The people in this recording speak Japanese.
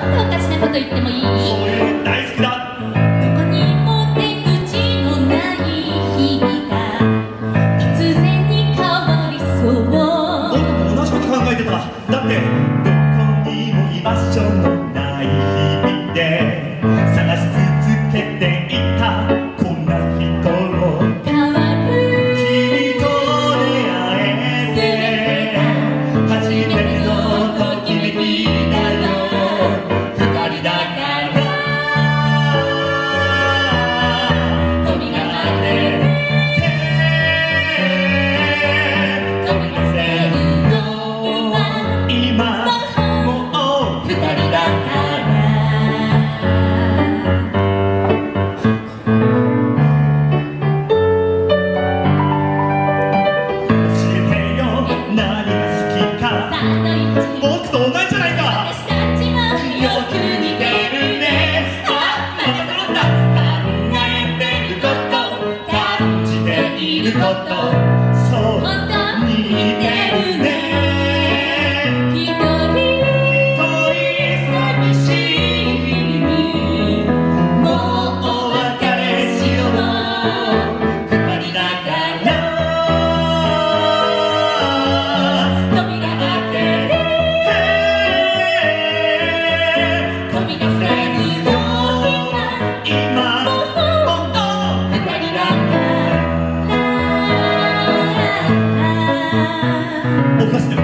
っとおかしなこと言ってもいい？大好きだ。いることそう似てるね。一人一人寂しいもうお別れしよう。二人だから。て。びせる Let's do it.